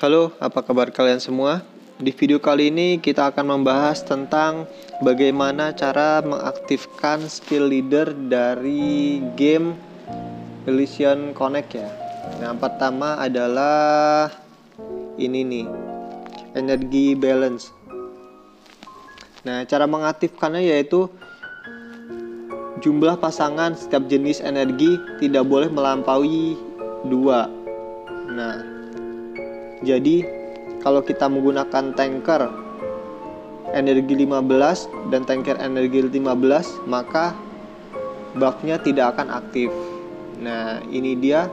Halo, apa kabar kalian semua? Di video kali ini kita akan membahas tentang bagaimana cara mengaktifkan skill leader dari game Elysian Connect ya. Yang pertama adalah ini nih, energi balance. Nah, cara mengaktifkannya yaitu jumlah pasangan setiap jenis energi tidak boleh melampaui dua. Nah, jadi kalau kita menggunakan tanker energi 15 dan tanker energi 15 maka buffnya tidak akan aktif. Nah, ini dia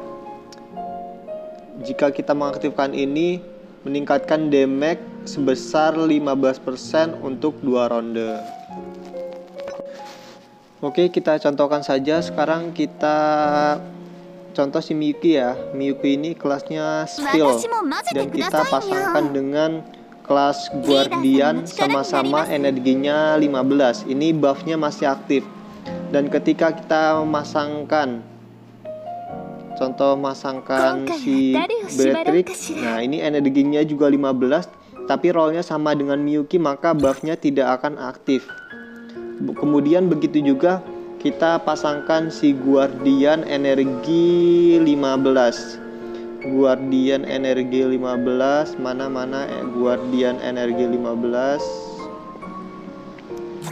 jika kita mengaktifkan ini meningkatkan damage sebesar 15% untuk dua ronde. Oke, kita contohkan saja. Sekarang kita contoh si Miyuki ya. Miyuki ini kelasnya skill. Dan kita pasangkan dengan kelas guardian sama-sama energinya 15 ini buffnya masih aktif. Dan ketika kita memasangkan contoh masangkan si Beatrix. nah ini energinya juga 15 tapi rollnya sama dengan Miyuki maka buffnya tidak akan aktif. Kemudian begitu juga kita pasangkan si guardian energi 15 guardian energi 15 mana mana eh, guardian energi 15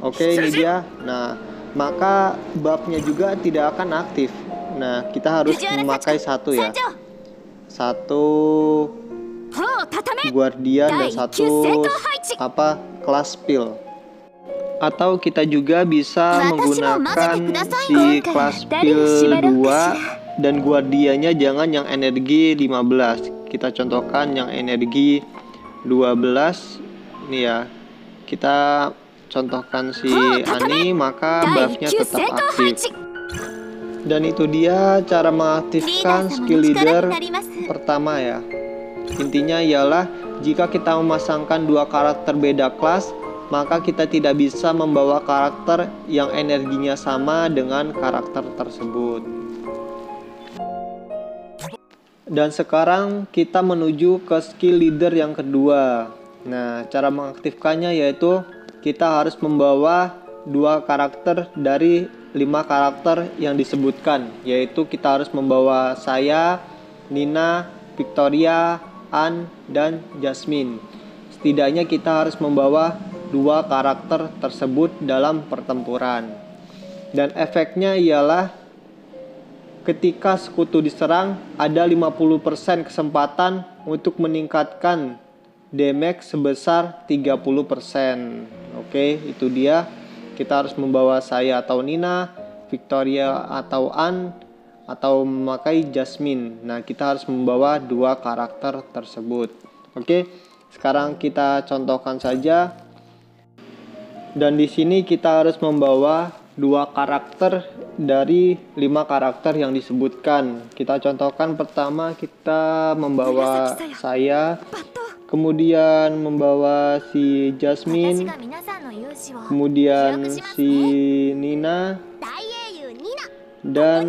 oke ini dia. Nah maka babnya juga tidak akan aktif. Nah kita harus memakai satu ya. Satu. Guardian dan satu apa? Kelas spill atau kita juga bisa menggunakan si kelas pil 2 dan guardianya jangan yang energi 15 kita contohkan yang energi 12 ini ya kita contohkan si Ani maka buffnya tetap aktif. Dan itu dia cara mengaktifkan skill leader pertama ya. Intinya ialah jika kita memasangkan dua karakter beda kelas maka kita tidak bisa membawa karakter yang energinya sama dengan karakter tersebut. Dan sekarang kita menuju ke skill leader yang kedua. Nah, cara mengaktifkannya yaitu kita harus membawa dua karakter dari lima karakter yang disebutkan, yaitu kita harus membawa saya, Nina, Victoria, Anne, dan Jasmine. Setidaknya kita harus membawa dua karakter tersebut dalam pertempuran. Dan efeknya ialah ketika sekutu diserang ada 50% kesempatan untuk meningkatkan damage sebesar 30%. Oke, itu dia. Kita harus membawa saya atau Nina, Victoria atau Anne atau memakai Jasmine. Nah, kita harus membawa dua karakter tersebut. Oke. Sekarang kita contohkan saja dan di sini kita harus membawa dua karakter dari lima karakter yang disebutkan. Kita contohkan pertama kita membawa saya, kemudian membawa si Jasmine, kemudian si Nina, dan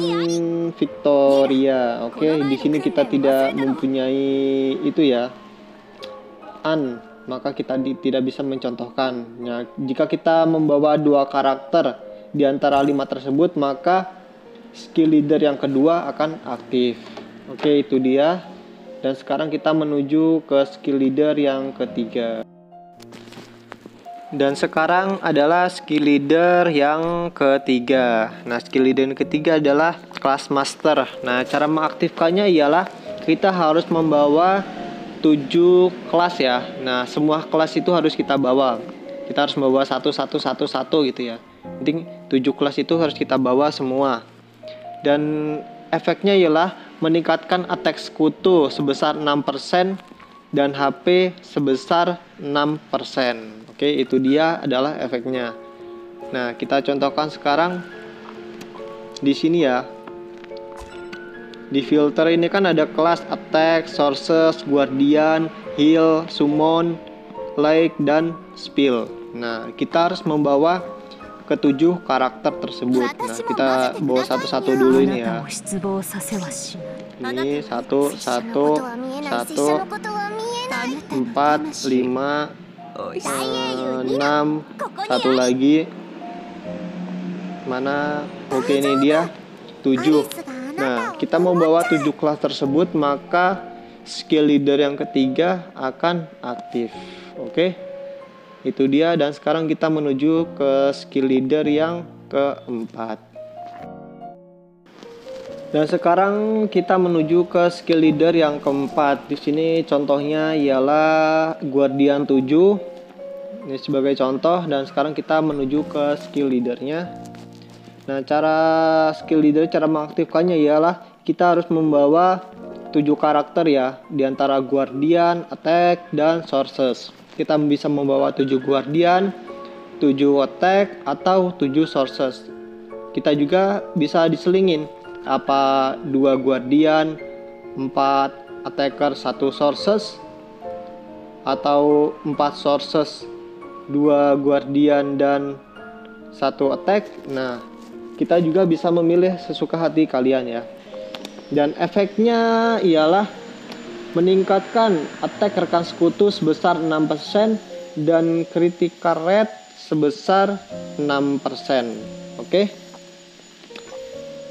Victoria. Oke, di sini kita tidak mempunyai itu ya. An maka kita di, tidak bisa mencontohkan. Nah, jika kita membawa dua karakter di antara lima tersebut, maka skill leader yang kedua akan aktif. Oke, itu dia. Dan sekarang kita menuju ke skill leader yang ketiga. Dan sekarang adalah skill leader yang ketiga. Nah, skill leader yang ketiga adalah kelas master. Nah, cara mengaktifkannya ialah kita harus membawa 7 kelas ya. Nah, semua kelas itu harus kita bawa. Kita harus membawa satu satu satu satu gitu ya. Penting 7 kelas itu harus kita bawa semua. Dan efeknya ialah meningkatkan attack sekutu sebesar 6% dan HP sebesar 6%. Oke, itu dia adalah efeknya. Nah, kita contohkan sekarang di sini ya. Di filter ini kan ada kelas attack, sources, guardian, heal, summon, like, dan spill. Nah, kita harus membawa ketujuh karakter tersebut. Nah, kita bawa satu-satu dulu ini ya. ini satu satu satu empat lima eh, enam satu lagi mana oke ini dia tujuh nah kita mau bawa tujuh kelas tersebut maka skill leader yang ketiga akan aktif oke itu dia dan sekarang kita menuju ke skill leader yang keempat dan sekarang kita menuju ke skill leader yang keempat. Di sini contohnya ialah Guardian 7. Ini sebagai contoh dan sekarang kita menuju ke skill leadernya. Nah, cara skill leader cara mengaktifkannya ialah kita harus membawa 7 karakter ya, di antara Guardian, Attack, dan Sources. Kita bisa membawa 7 Guardian, 7 Attack, atau 7 Sources. Kita juga bisa diselingin apa dua guardian, empat attacker, satu sources atau empat sources, dua guardian dan satu attack. Nah, kita juga bisa memilih sesuka hati kalian ya. Dan efeknya ialah meningkatkan attack rekan sekutu sebesar 6% dan critical rate sebesar 6%. Oke. Okay?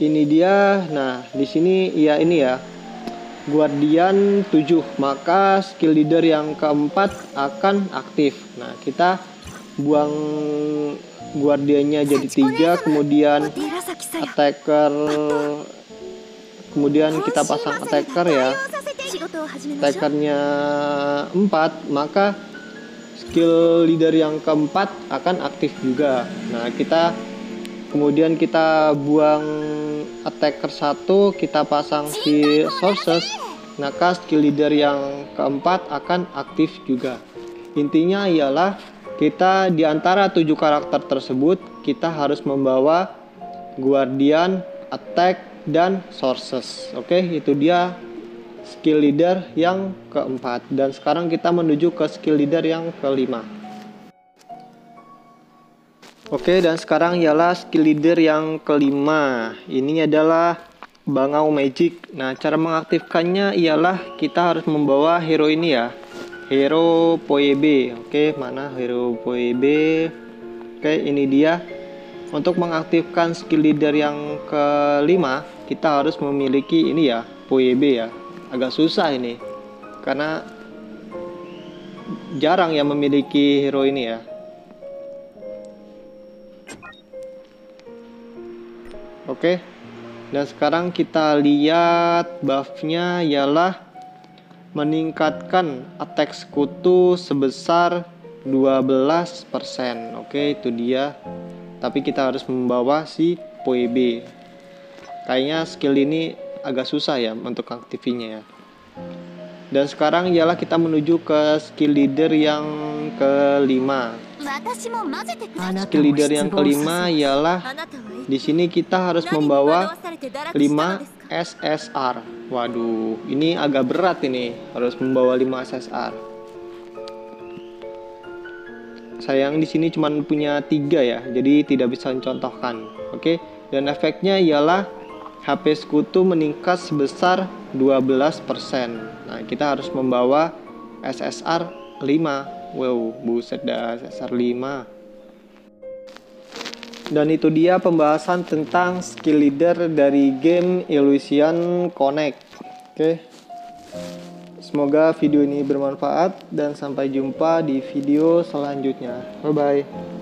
ini dia nah di sini ya ini ya Guardian 7 maka skill leader yang keempat akan aktif nah kita buang guardiannya jadi tiga kemudian attacker kemudian kita pasang attacker ya. Attackernya 4 maka skill leader yang keempat akan aktif juga. Nah kita kemudian kita buang attacker satu kita pasang si sources. Maka skill leader yang keempat akan aktif juga. Intinya ialah kita di antara tujuh karakter tersebut kita harus membawa guardian attack dan sources oke itu dia skill leader yang keempat dan sekarang kita menuju ke skill leader yang kelima Oke, dan sekarang ialah skill leader yang kelima. Ini adalah Bangau Magic. Nah, cara mengaktifkannya ialah kita harus membawa hero ini ya. Hero Poebe. Oke, mana hero Poebe? Oke, ini dia. Untuk mengaktifkan skill leader yang kelima, kita harus memiliki ini ya, Poebe ya. Agak susah ini. Karena jarang yang memiliki hero ini ya Oke. Dan sekarang kita lihat buffnya ialah meningkatkan attack sekutu sebesar 12%. Oke, itu dia. Tapi kita harus membawa si POEB. Kayaknya skill ini agak susah ya untuk aktifinya ya. Dan sekarang ialah kita menuju ke skill leader yang kelima. Skill leader yang kelima ialah di sini kita harus membawa 5 SSR. Waduh, ini agak berat ini, harus membawa 5 SSR. Sayang di sini cuma punya tiga ya, jadi tidak bisa mencontohkan. Oke, dan efeknya ialah HP sekutu meningkat sebesar 12%. Nah, kita harus membawa SSR 5. Wow, buset dah SSR 5. Dan itu dia pembahasan tentang skill leader dari game Illusion Connect. Oke. Semoga video ini bermanfaat dan sampai jumpa di video selanjutnya. Bye bye.